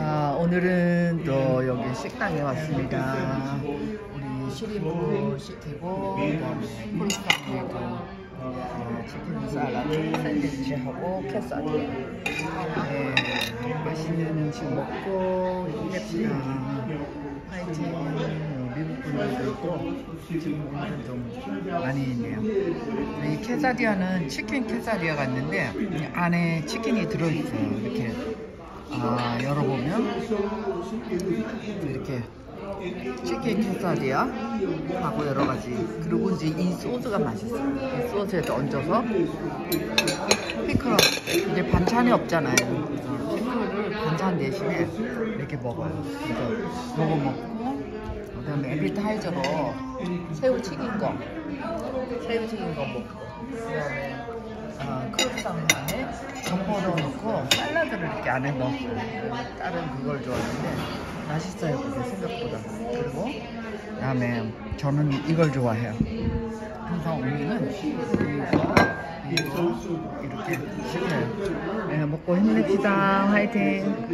아, 오늘은 또 여기 식당에 왔습니다. 우리 시리프 시키고, 어, 치킨 살라드, 샌드위치하고 캐사디. 네, 맛있는 음식 먹고 힘냅시다. 화이팅. 미국 분들도 있고 지금 오늘은 좀 많이 있네요. 이 캐사디아는 치킨 캐사디아 같는데 이 안에 치킨이 들어있어요. 이렇게 아, 열어보면 이렇게 치킨 캐사디아 하고 여러 가지 그리고 이제 이 소스가 맛있어요. 이 소스에 얹어서 피클 이제 반찬이 없잖아요. 그래서 피클을 반찬 대신에 이렇게 먹어요. 그래서 먹어 먹고 그 다음에 에비타이저로 새우 튀긴 거, 새우 튀긴 거 먹고 그 다음에 아, 크루상 안에 전보로 넣고 샐러드를 이렇게 안에 넣고 다른 그걸 좋아하는데 맛있어요 그게 생각보다 그리고 그다음에 저는 이걸 좋아해요. 항상 우리는 이거 이거 이렇게 시켜요. 네, 먹고 힘냅시다. 화이팅